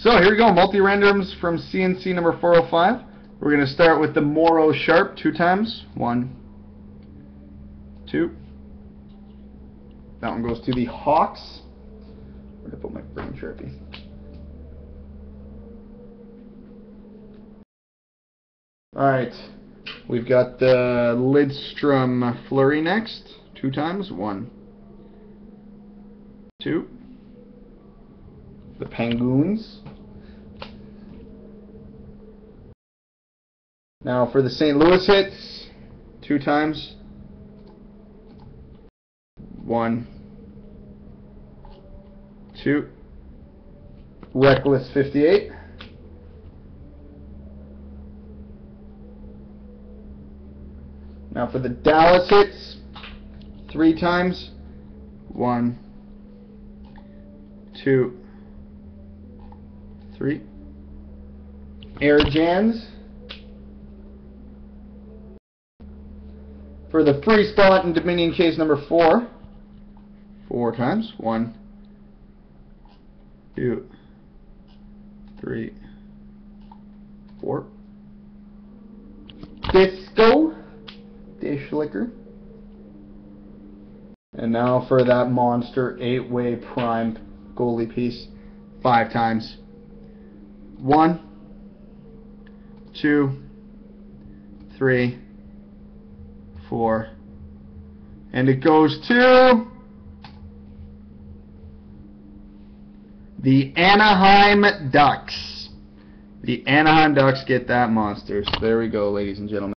So here we go, multi-randoms from CNC number 405. We're going to start with the Morrow Sharp two times. One, two. That one goes to the Hawks. Where did I put my brain sharpie? Alright, we've got the Lidstrom Fleury next. Two times. One, two. The Penguins. Now for the St. Louis hits, two times. One, two. Reckless 58. Now for the Dallas hits, three times. One, two, three. Air Jans. For the free spot in Dominion case number four, four times. One, two, three, four. Disco dish liquor. And now for that monster eight-way prime goalie piece, five times. One, two, three, four, and it goes to the Anaheim Ducks. The Anaheim Ducks get that monster. So there we go, ladies and gentlemen.